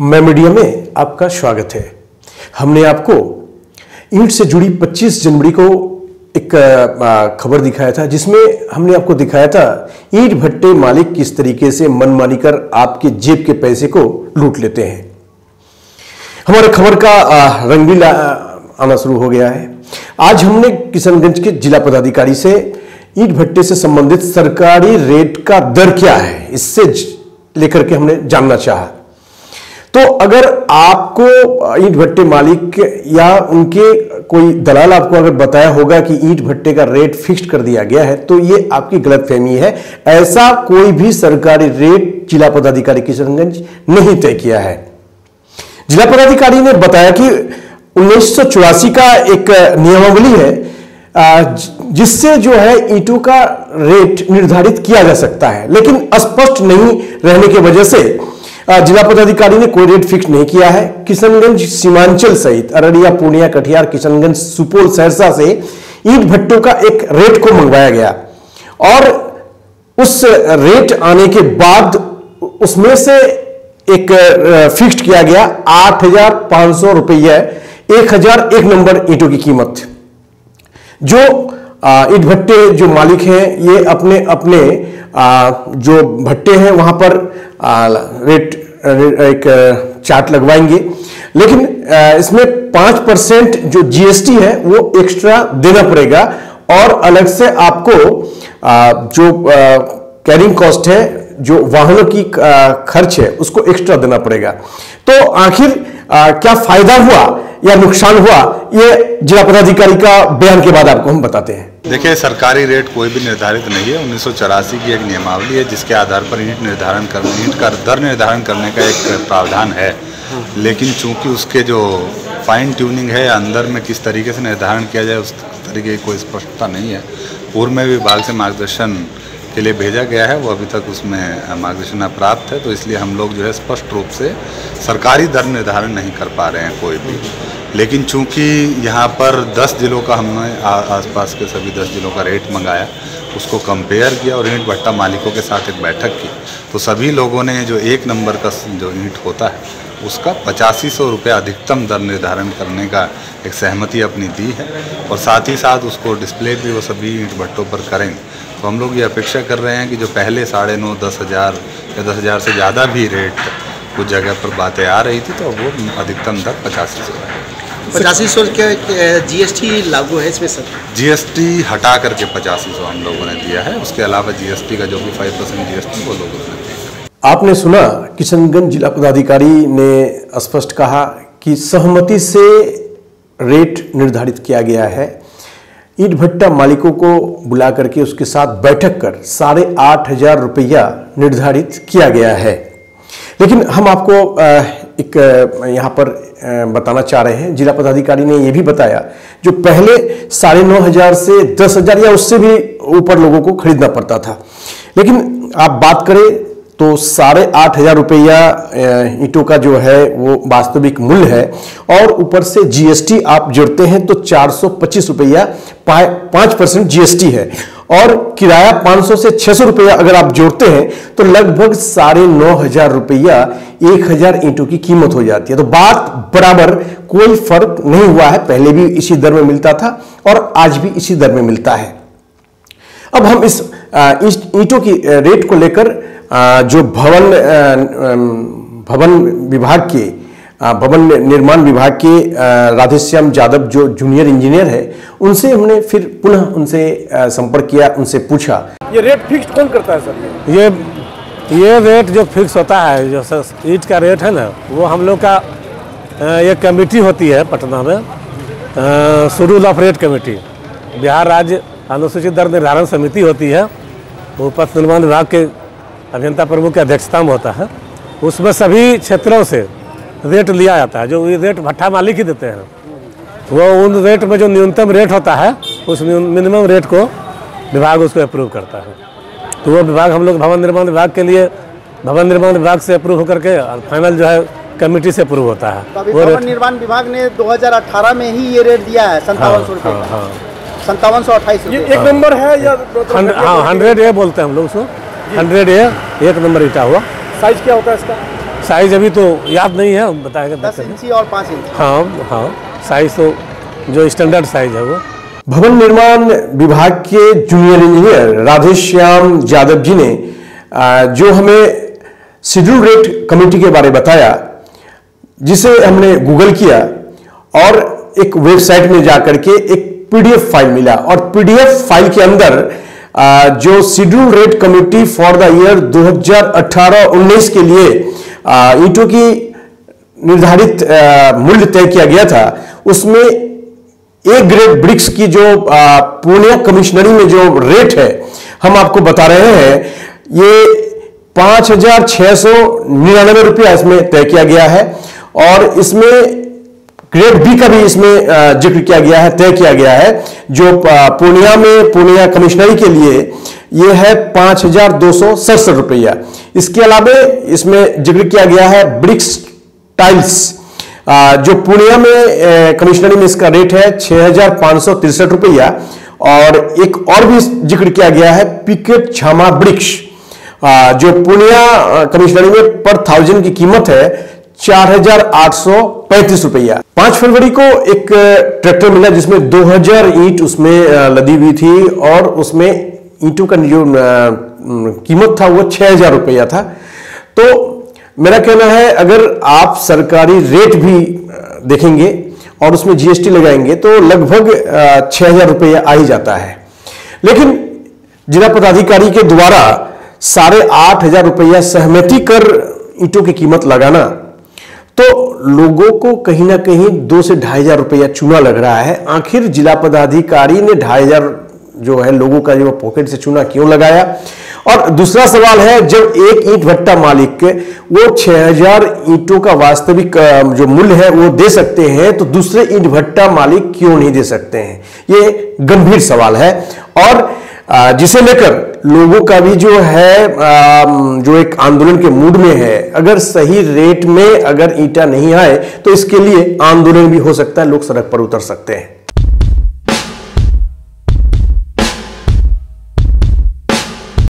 मैं मीडिया में आपका स्वागत है। हमने आपको ईंट से जुड़ी 25 जनवरी को एक खबर दिखाया था जिसमें हमने आपको दिखाया था ईंट भट्टे मालिक किस तरीके से मनमानी कर आपके जेब के पैसे को लूट लेते हैं। हमारे खबर का आ, रंग भी ला- आना शुरू हो गया है। आज हमने किशनगंज के जिला पदाधिकारी से ईट भट्टे से संबंधित सरकारी रेट का दर क्या है इससे लेकर के हमने जानना चाहा। तो अगर आपको ईंट भट्टे मालिक या उनके कोई दलाल आपको अगर बताया होगा कि ईंट भट्टे का रेट फिक्स कर दिया गया है तो ये आपकी गलतफहमी है। ऐसा कोई भी सरकारी रेट जिला पदाधिकारी किशनगंज नहीं तय किया है। जिला पदाधिकारी ने बताया कि उन्नीस सौ चौरासी का एक नियमावली है जिससे जो है ईंटों का रेट निर्धारित किया जा सकता है, लेकिन स्पष्ट नहीं रहने की वजह से जिला पदाधिकारी ने कोई रेट फिक्स नहीं किया है। किशनगंज सीमांचल सहित अररिया, पूर्णिया, कटिहार, किशनगंज, सुपौल, सहरसा से ईंट भट्टों का एक रेट को मंगवाया गया। और उस रेट आने के बाद उसमें से एक फिक्स्ड किया गया। आठ हज़ार पाँच सौ रुपये एक हज़ार एक नंबर ईटों की कीमत। जो ईंट भट्टे जो मालिक हैं ये अपने अपने आ, जो भट्टे हैं वहाँ पर आ, रेट एक चार्ट लगवाएँगे। लेकिन आ, इसमें पाँच परसेंट जो जीएसटी है वो एक्स्ट्रा देना पड़ेगा। और अलग से आपको आ, जो कैरिंग कॉस्ट है जो वाहनों की खर्च है उसको एक्स्ट्रा देना पड़ेगा। तो आखिर आ, क्या फ़ायदा हुआ या नुकसान हुआ? ये जिला पदाधिकारी का बयान के बाद आपको हम बताते हैं। देखिए सरकारी रेट कोई भी निर्धारित नहीं है। उन्नीस सौ चौरासी की एक नियमावली है जिसके आधार पर ईंट निर्धारण कर ईंट का दर निर्धारण करने का एक प्रावधान है। लेकिन चूँकि उसके जो फाइन ट्यूनिंग है अंदर में किस तरीके से निर्धारण किया जाए उस तरीके की कोई स्पष्टता नहीं है। पूर्व में विभाग से मार्गदर्शन के लिए भेजा गया है, वो अभी तक उसमें मार्गदर्शन प्राप्त है तो इसलिए हम लोग जो है स्पष्ट रूप से सरकारी दर निर्धारण नहीं कर पा रहे हैं कोई भी। लेकिन चूँकि यहाँ पर 10 जिलों का हमने आसपास के सभी 10 जिलों का रेट मंगाया, उसको कंपेयर किया और ईंट भट्टा मालिकों के साथ एक बैठक की तो सभी लोगों ने जो एक नंबर का जो ईंट होता है उसका पचासी सौ रुपये अधिकतम दर निर्धारण करने का एक सहमति अपनी दी है और साथ ही साथ उसको डिस्प्ले भी वो सभी ईंट भट्टों पर करेंगे तो हम लोग ये अपेक्षा कर रहे हैं कि जो पहले साढ़े नौ दस हज़ार या दस हज़ार से ज़्यादा भी रेट कुछ जगह पर बातें आ रही थी तो वो अधिकतम दर पचासी सौ है। पचासी सौ के जीएसटी लागू है इसमें सर? जीएसटी हटा करके पचासी सौ हम लोगों ने दिया है। उसके अलावा जीएसटी का जो भी फाइव परसेंट जीएसटी वो लोगों ने आपने सुना, किशनगंज जिला पदाधिकारी ने स्पष्ट कहा कि सहमति से रेट निर्धारित किया गया है। ईट भट्टा मालिकों को बुला करके उसके साथ बैठक कर साढ़े आठ हज़ार रुपया निर्धारित किया गया है। लेकिन हम आपको एक यहाँ पर बताना चाह रहे हैं। जिला पदाधिकारी ने यह भी बताया जो पहले साढ़े नौ हज़ार से दस हज़ार या उससे भी ऊपर लोगों को खरीदना पड़ता था। लेकिन आप बात करें तो साढ़े आठ हज़ार रुपया ईंटों का जो है, वो वास्तविक मूल्य है। और ऊपर से जीएसटी आप जोड़ते हैं तो चार सौ पच्चीस रुपया पाँच परसेंट जीएसटी है। और किराया 500 से 600 रुपया अगर आप जोड़ते हैं तो लगभग साढ़े नौ हज़ार रुपया एक हज़ार ईंटों की कीमत हो जाती है। तो बात बराबर कोई फ़र्क नहीं हुआ है। पहले भी इसी दर में मिलता था और आज भी इसी दर में मिलता है। अब हम इस ईंटों की रेट को लेकर जो भवन भवन विभाग के भवन निर्माण विभाग के राधेश्याम यादव जो जूनियर इंजीनियर है उनसे हमने फिर पुनः उनसे संपर्क किया उनसे पूछा। ये रेट फिक्स कौन करता है सर? ये ये रेट जो फिक्स होता है जो सर ईंट का रेट है ना वो हम लोग का एक कमेटी होती है पटना में। Schedule of rate committee Bihar राज्य अनुसूचित दर निर्धारण समिति होती है वो पथ निर्माण विभाग के अभियंता प्रमुख की अध्यक्षता में होता है उसमें सभी क्षेत्रों से रेट लिया जाता है जो ये रेट भट्टा मालिक ही देते हैं। वो उन रेट में जो न्यूनतम रेट होता है उस मिनिमम रेट को विभाग उसको अप्रूव करता है। तो वो विभाग हम लोग भवन निर्माण विभाग के लिए भवन निर्माण विभाग से अप्रूव होकर के और फाइनल जो है कमेटी से अप्रूव होता है। तो वो भवन निर्माण विभाग ने 2018 में ही ये रेट दिया है संतावन सौ रुपये हाँ हाँ। संतावन सौ अट्ठाईस ये एक नंबर है या हाँ? हंड्रेड ए बोलते हैं हम लोग उसको। हंड्रेड ए एक नंबर ईटा हुआ। साइज़ क्या होता है इसका? साइज़ अभी तो याद नहीं है हम बताएगा दस इंची और पाँच इंची। हाँ हाँ साइज़ तो जो स्टैंडर्ड साइज़ है वो। भवन निर्माण विभाग के जूनियर इंजीनियर राधेश्याम यादव जी ने जो हमें शेड्यूल रेट कमेटी के बारे में बताया जिसे हमने गूगल किया और एक वेबसाइट में जाकर के एक पीडीएफ फ़ाइल मिला। और पीडीएफ फ़ाइल के अंदर जो schedule rate committee for the year 2018-19 के लिए ईंटों की निर्धारित मूल्य तय किया गया था, उसमें एक ग्रेड ब्रिक्स की जो पूर्णिया कमिश्नरी में जो रेट है, हम आपको बता रहे हैं, ये पाँच हज़ार छह सौ निन्यानवे रुपया इसमें तय किया गया है, और इसमें ग्रेड बी का भी इसमें ज़िक्र किया गया है, तय किया गया है, जो पूर्णिया में, पूर्णिया कमिश्नरी के लिए ये है पाँच हज़ार दो सौ सड़सठ रुपया। इसके अलावा इसमें ज़िक्र किया गया है ब्रिक्स टाइल्स। जो पूर्णिया में कमिश्नरी में इसका रेट है छह हज़ार पाँच सौ तिरसठ रुपया और एक और भी ज़िक्र किया गया है पिकेट छामा ब्रिक्स। जो पूर्णिया कमिश्नरी में पर थाउज़ेंड की कीमत है चार हज़ार आठ सौ पैंतीस रुपया। पाँच फरवरी को एक ट्रैक्टर मिला जिसमें 2000 ईंट उसमें लदी हुई थी और उसमें ईंटों का जो कीमत था वो छह हज़ार रुपया था। तो मेरा कहना है, अगर आप सरकारी रेट भी देखेंगे और उसमें जीएसटी लगाएँगे तो लगभग छह हज़ार रुपया आ ही जाता है। लेकिन जिला पदाधिकारी के द्वारा साढ़े आठ हज़ार रुपया सहमति कर ईंटों की कीमत लगाना तो लोगों को कहीं ना कहीं दो से ढाई हज़ार रुपया चूना लग रहा है। आखिर जिला पदाधिकारी ने ढाई हज़ार जो है लोगों का जो पॉकेट से चूना क्यों लगाया? और दूसरा सवाल है, जब एक ईंट भट्टा मालिक वो छह हज़ार ईंटों का वास्तविक जो मूल्य है वो दे सकते हैं तो दूसरे ईंट भट्टा मालिक क्यों नहीं दे सकते हैं? ये गंभीर सवाल है। और जिसे लेकर लोगों का भी जो है जो एक आंदोलन के मूड में है, अगर सही रेट में अगर ईटा नहीं आए तो इसके लिए आंदोलन भी हो सकता है, लोग सड़क पर उतर सकते हैं।